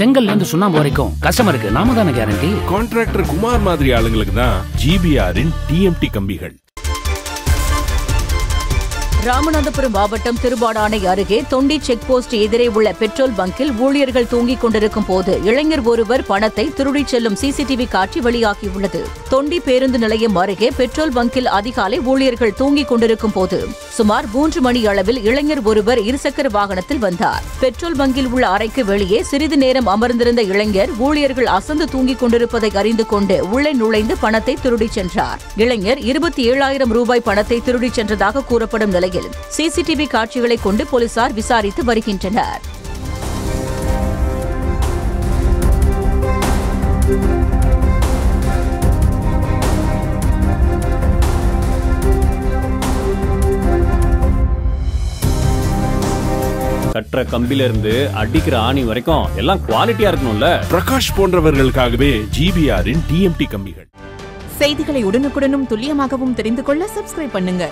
செங்கல்ல இருந்து சுண்ணாம்பு வரைக்கும். கஸ்டமருக்கு நாம தானே கேரண்டி கான்ட்ராக்டர் குமார் மாதிரி ஆளுங்களுக்கு தான் ஜிபிஆரின் டிஎம்டி கம்பிகள். ராமநாதபுரம் மாவட்டம் திருபாடானை அருகே தொண்டி செக் போஸ்ட் எதிரே உள்ள பெட்ரோல் பங்கில் ஊழியர்கள் தூங்கிக் கொண்டிருக்கும் போது இளைஞர் ஒருவர் பணத்தை திருடிச் செல்லும் சிசிடிவி காட்சி வெளியாகியுள்ளது. தொண்டி பேருந்து நிலையம் அருகே பெட்ரோல் பங்கில் அதிகாலை ஊழியர்கள் தூங்கிக் கொண்டிருக்கும் போது சுமார் மூன்று மணி அளவில் இளைஞர் ஒருவர் இருசக்கர வாகனத்தில் வந்தார். பெட்ரோல் பங்கில் உள்ள அறைக்கு வெளியே சிறிது நேரம் அமர்ந்திருந்த இளைஞர் ஊழியர்கள் அசந்து தூங்கிக் கொண்டிருப்பதை அறிந்து கொண்டு உள்ளே நுழைந்து பணத்தை திருடிச் சென்றார். இளைஞர் இருபத்தி ஏழாயிரம் ரூபாய் பணத்தை திருடிச் சென்றதாக கூறப்படும் நிலை நிலையில் சிசிடிவி காட்சிகளை கொண்டு போலீசார் விசாரித்து வருகின்றனர். கட்டுற கம்பில இருந்து அடிக்கிற ஆணி வரைக்கும் எல்லாம் குவாலிட்டியா இருக்கணும்ல. பிரகாஷ் போன்றவர்களுக்காகவே ஜிபிஆரின் டிஎம்டி கம்பிகள். செய்திகளை உடனுக்குடனும் துல்லியமாகவும் தெரிந்து கொள்ள சப்ஸ்கிரைப் பண்ணுங்க.